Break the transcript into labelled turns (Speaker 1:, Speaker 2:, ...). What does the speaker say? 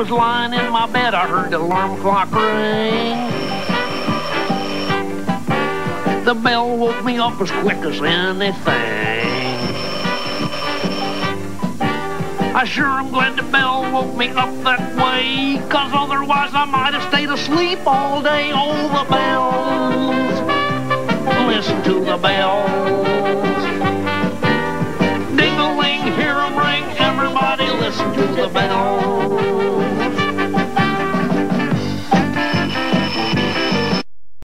Speaker 1: was lying in my bed, I heard the alarm clock ring. The bell woke me up as quick as anything. I sure am glad the bell woke me up that way, cause otherwise I might have stayed asleep all day. Oh, the bells. Listen to the bells. Ding-a-ling, hear 'em ring. Everybody listen to the bells.